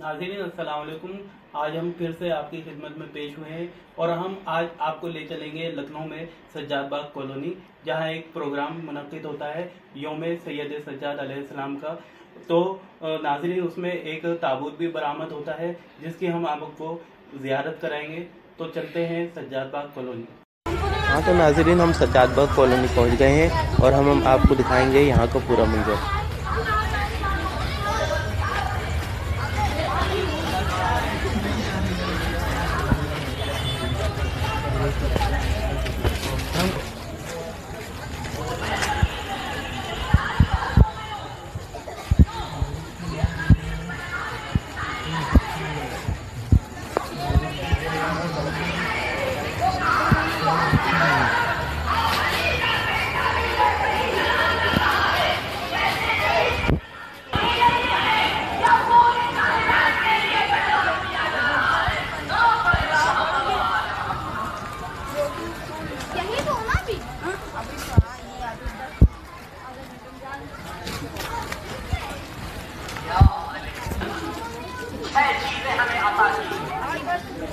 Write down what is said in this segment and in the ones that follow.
नाजरीन असलकुम आज हम फिर से आपकी खिदमत में पेश हुए हैं और हम आज आपको ले चलेंगे लखनऊ में सज्जाद बाग कॉलोनी जहाँ एक प्रोग्राम मुनद होता है योम सैद सज्जाद अलैहिस्सलाम का। तो नाजरीन उसमें एक ताबूत भी बरामद होता है जिसकी हम आपको जियारत कराएँगे। तो चलते हैं सज्जाद बाग कॉलोनी। हाँ तो नाजरीन हम सज्जाद बाग कॉलोनी पहुँच गए हैं और हम, हम आपको दिखाएँगे यहाँ का पूरा मंजर।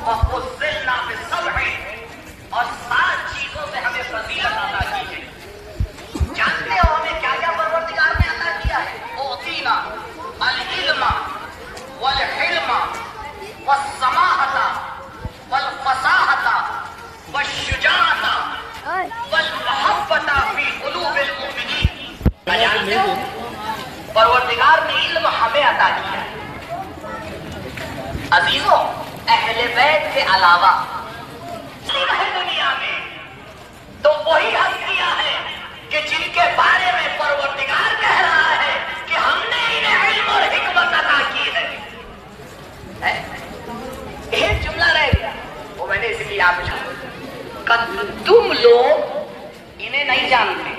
परवरदिगार अलावा। दुनिया में तो वही हस्तियाँ हैं कि जिनके बारे में परवरदिगार कह रहा है कि हमने इन्हें इल्म और हिकमत अता की है। एक जुमला रह गया, वो मैंने इसलिए आप तुम लोग इन्हें नहीं जानते।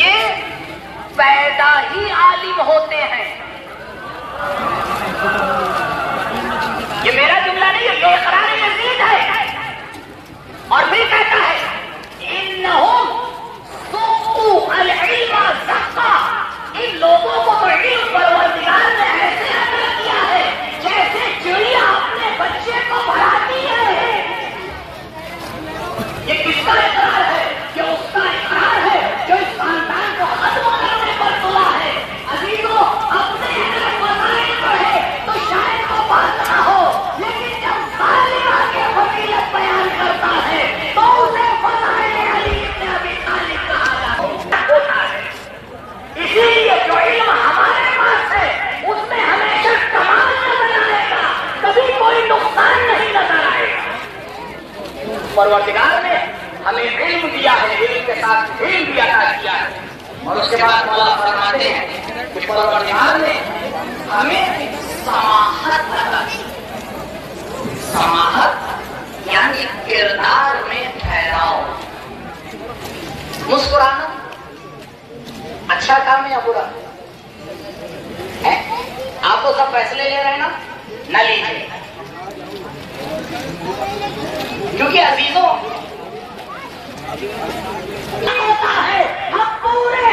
ये पैदा ही आलिम होते हैं ये मेरा जुमला नहीं है ये इकरार यजीद है और फिर कहता है इन इन लोगों को तो इल्म परवरदिगार ने ऐसे अदा किया है जैसे चिड़िया अपने बच्चे को बढ़ाती है ये किसका इकरार है ये उसका इकरार है जो इस खानदान को खत्म करने पर तुला है अजीजों अपने बताए तो है तो शायद वो बात ना हो लेकिन जब तालिबा के फजीलत बयान करता है तो उसे फजाइल अली इब्न अबी तालिब कहा जाता है इसीलिए जो इल्म हमारे पास है उसमें हमेशा कमाल नज़र आएगा कभी कोई नुकसान नहीं नज़र आएगा परवरदिगार ने हमें इल्म दिया है इल्म के साथ इल्म भी अदा किया है। और उसके बाद मौला फरमाते हैं कि परवरदिगार ने हमें समाहत अदा की समाहत यानी किरदार में ठहराव। मुस्कुराना। अच्छा काम है या बुरा? है? आप तो सब फैसले ले रहे हैं ना? न लीजिए। क्योंकि अजीजों होता है पूरे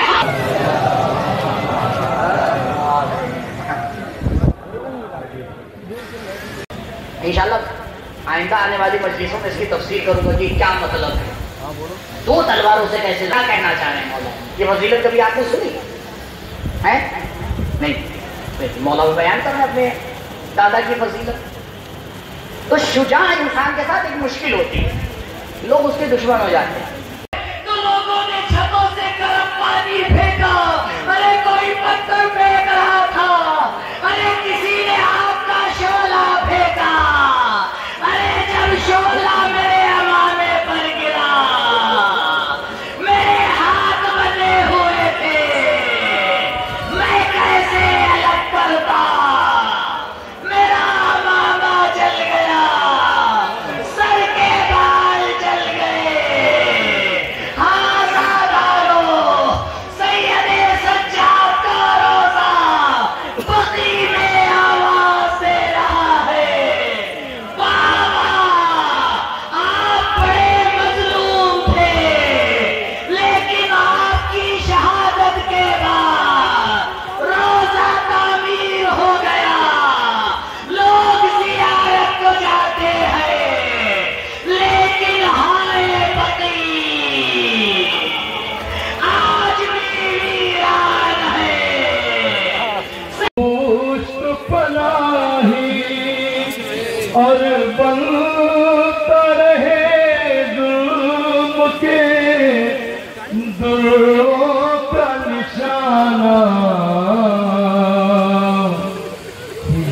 इंशाल्लाह, आइंदा आने वाली मजलिसों में इसकी तफसीर करूँगा कि क्या मतलब है। दो तलवारों से कैसे क्या कहना चाह रहे हैं मौला। ये फजीलत कभी आपने सुनी? है? नहीं। मौला वो बयान कर रहे अपने दादा की फजीलत। तो शुजा इंसान के साथ एक मुश्किल होती है। लोग उसके दुश्मन हो जाते हैं।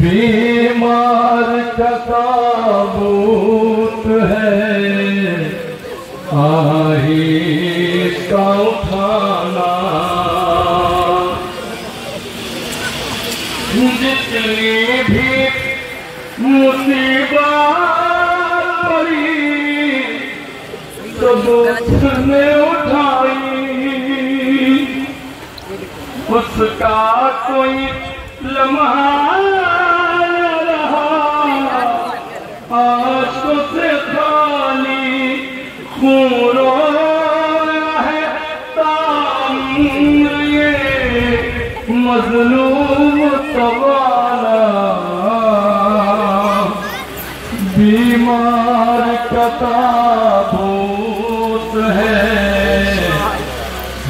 बीमार का ताबूत है। आही का उठाना। जितनी भी मुसीबत पड़ी सब उसने उसका कोई लम्हा रहा। आँसू से खाली खून है तामीर ये मजलूम सवाना बीमार का ताबूत है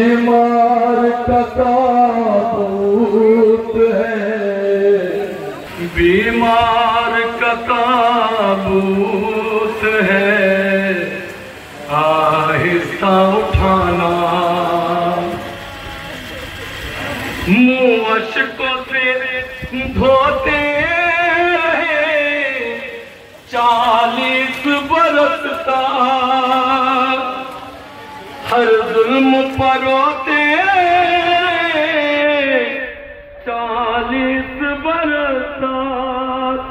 बीमार का है। बीमार का है। आहिस्ता उठाना। मुँह अशकों से धोते रहे। चालीस बरसात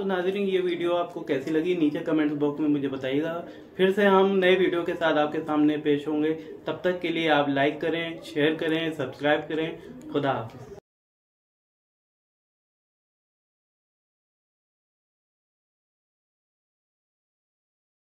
तो नाजरीन, ये वीडियो आपको कैसी लगी? नीचे कमेंट बॉक्स में मुझे बताइएगा। फिर से हम नए वीडियो के साथ आपके सामने पेश होंगे। तब तक के लिए आप लाइक करें, शेयर करें, सब्सक्राइब करें। खुदा हाफिज़।